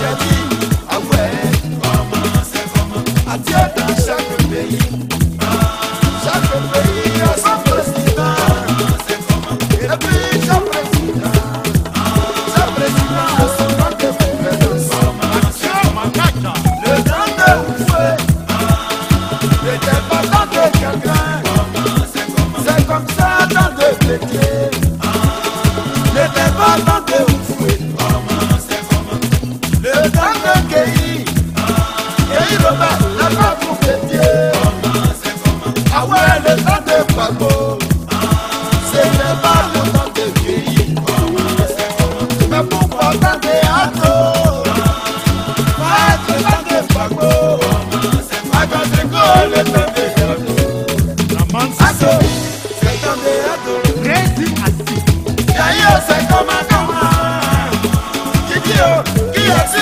ṣẹ́jí àwẹ̀ ọmọ ṣe fọmọ àti ẹ̀dá ṣàgbégbé yìí ṣàgbégbé yìí ọ̀sán fèsì náà ẹbí ṣàpèsì náà ṣàpèsì náà ọ̀sán lọ́dẹ̀ fún ẹ̀dọ̀ sọ̀mọ́ àti ọmọ kájà lè dáńdé wúwe lè jẹ́ pàtàkì kankan ṣe kọ́mṣẹ́ dáńdé pété lè jẹ́ pàtàkì wúwe. lọ́ba lọ́ba fún kejì ẹ̀. àwọn ẹlẹ́ sáde pàgbọ́. ṣèlè bá lè mọ kejì yìí. mẹ́kún pọ̀ sáde àtò. fàájì sáde pàgbọ́. àjọṣe kò lè sáde àtò. àtò ṣètọ́de àtò. kérésì àti. yàyí ọ̀sẹ̀ kọ́ máa kọ́ máa. kíkí o kíyèsí.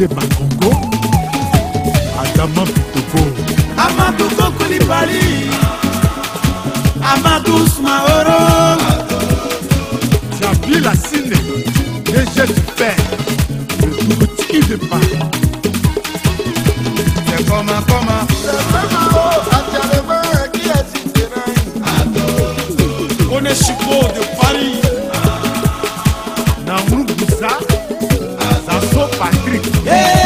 ṣe màkòngó àtàmọ́ fìtòfò. Amadu ni Koulibaly Amadu Soumaré Djibril Assine léṣe ti fẹ́ le dúró tí ì lè pa. Hey!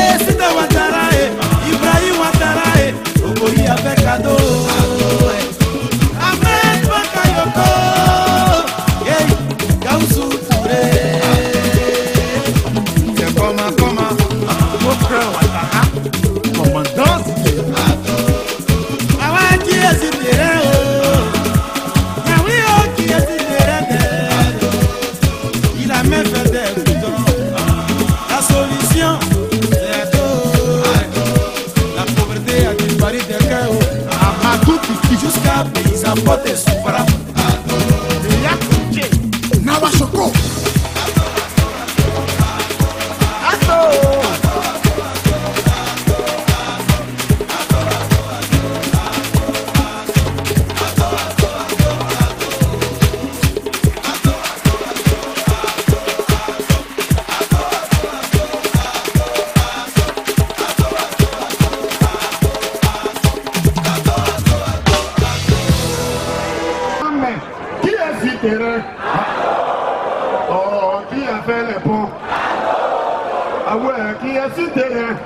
est sur terrain.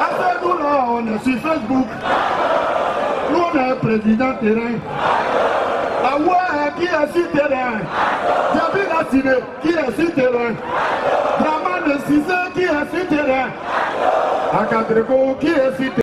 Avec nous là, on est sur Facebook. Nous, on est président terrain. Ah Awa qui est sur terrain. David Assine qui est sur terrain. Draman de Cissé qui est sur terrain. Akadreko qui est sur terrain.